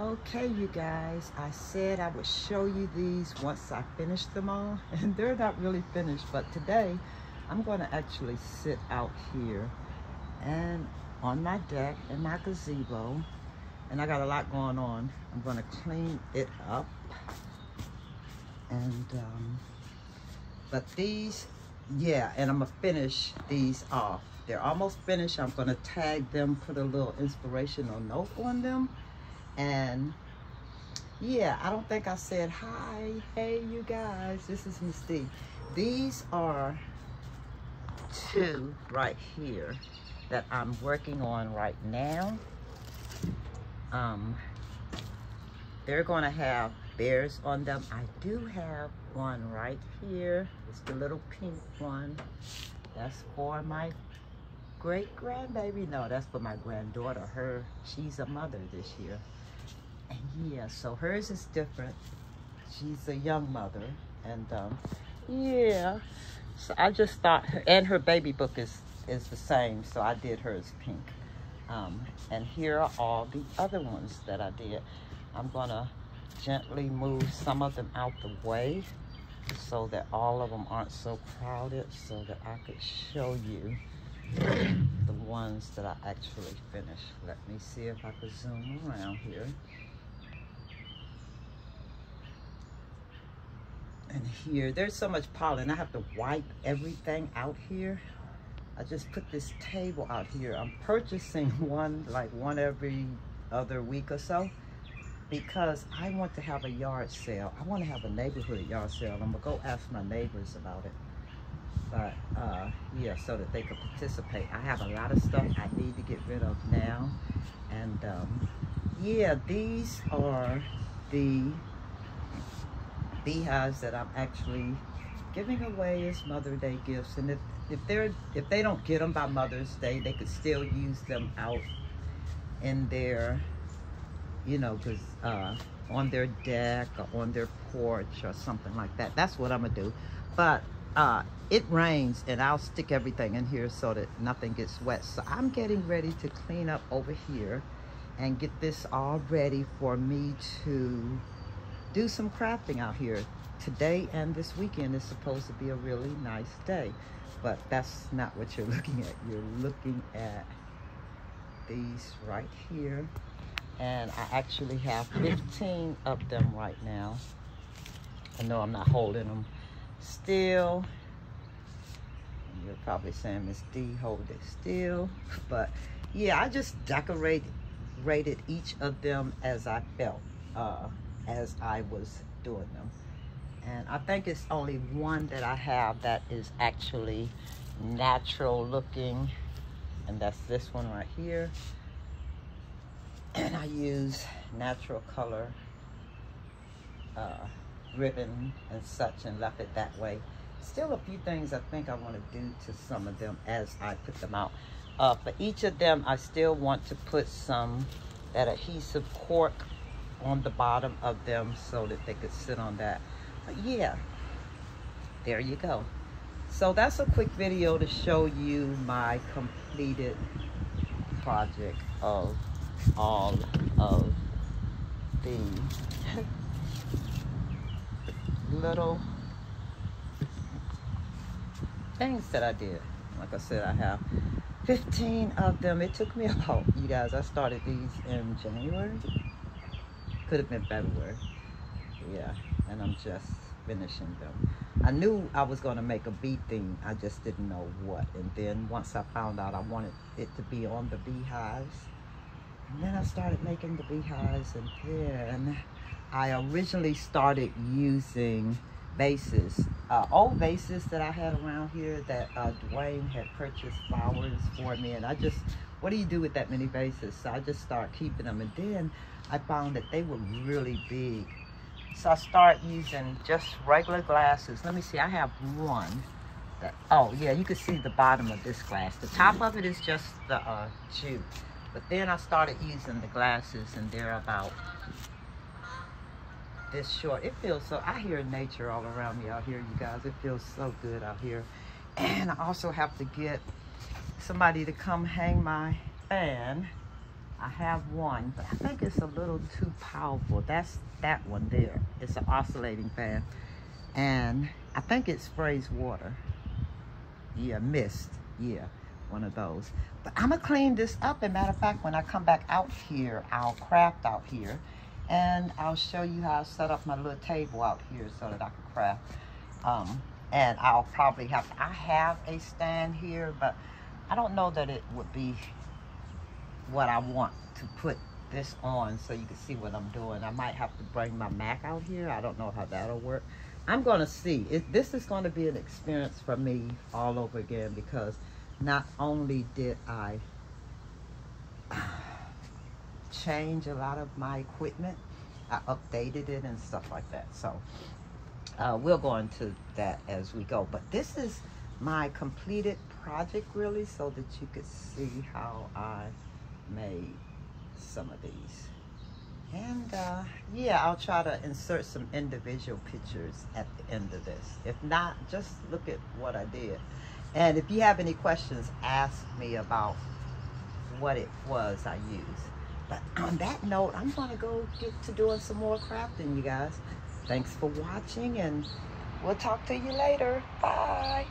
Okay, you guys, I said I would show you these once I finish them all, and they're not really finished, but today I'm going to actually sit out here and on my deck in my gazebo, and I got a lot going on. I'm going to clean it up, and um, but these, yeah, and I'm going to finish these off. They're almost finished. I'm going to tag them, put a little inspirational note on them and yeah, I don't think I said hi. Hey, you guys, this is Miss D. These are two right here that I'm working on right now. Um, they're going to have bears on them. I do have one right here. It's the little pink one. That's for my great grandbaby. No, that's for my granddaughter. Her, she's a mother this year. And yeah, so hers is different. She's a young mother. And um, yeah, so I just thought, and her baby book is, is the same. So I did hers pink. Um, and here are all the other ones that I did. I'm gonna gently move some of them out the way so that all of them aren't so crowded so that I could show you the ones that I actually finished. Let me see if I could zoom around here. and here there's so much pollen I have to wipe everything out here. I just put this table out here. I'm purchasing one like one every other week or so because I want to have a yard sale. I want to have a neighborhood yard sale. I'm gonna go ask my neighbors about it but uh, yeah so that they can participate I have a lot of stuff I need to get rid of now and um, yeah these are the beehives that I'm actually giving away as Mother Day gifts. And if, if they're if they don't get them by Mother's Day, they could still use them out in their, you know, because uh, on their deck or on their porch or something like that. That's what I'm gonna do. But uh, it rains and I'll stick everything in here so that nothing gets wet. So I'm getting ready to clean up over here and get this all ready for me to do some crafting out here. Today and this weekend is supposed to be a really nice day, but that's not what you're looking at. You're looking at these right here. And I actually have 15 of them right now. I know I'm not holding them still. You're probably saying, Miss D, hold it still. But yeah, I just decorated rated each of them as I felt. Uh, as I was doing them. And I think it's only one that I have that is actually natural looking. And that's this one right here. And I use natural color uh, ribbon and such and left it that way. Still a few things I think I want to do to some of them as I put them out. Uh, for each of them, I still want to put some that adhesive cork on the bottom of them so that they could sit on that. But yeah, there you go. So that's a quick video to show you my completed project of all of the little things that I did. Like I said, I have 15 of them. It took me about, you guys, I started these in January could have been February. Yeah, and I'm just finishing them. I knew I was going to make a bee thing. I just didn't know what. And then once I found out I wanted it to be on the beehives, and then I started making the beehives. And then I originally started using vases, uh, old vases that I had around here that uh, Dwayne had purchased flowers for me. And I just, what do you do with that many vases? So I just started keeping them. And then I found that they were really big. So I start using just regular glasses. Let me see, I have one. That, oh yeah, you can see the bottom of this glass. The top of it is just the uh, tube. But then I started using the glasses and they're about this short. It feels so, I hear nature all around me out here, you guys. It feels so good out here. And I also have to get somebody to come hang my fan I have one, but I think it's a little too powerful. That's that one there. It's an oscillating fan. And I think it sprays water. Yeah, mist. Yeah, one of those. But I'm gonna clean this up. And matter of fact, when I come back out here, I'll craft out here. And I'll show you how I set up my little table out here so that I can craft. Um, and I'll probably have, I have a stand here, but I don't know that it would be what I want to put this on so you can see what I'm doing. I might have to bring my Mac out here. I don't know how that'll work. I'm going to see. It, this is going to be an experience for me all over again because not only did I change a lot of my equipment, I updated it and stuff like that. So uh, we'll go into that as we go. But this is my completed project really so that you could see how I made some of these. And uh, yeah, I'll try to insert some individual pictures at the end of this. If not, just look at what I did. And if you have any questions, ask me about what it was I used. But on that note, I'm gonna go get to doing some more crafting, you guys. Thanks for watching and we'll talk to you later. Bye.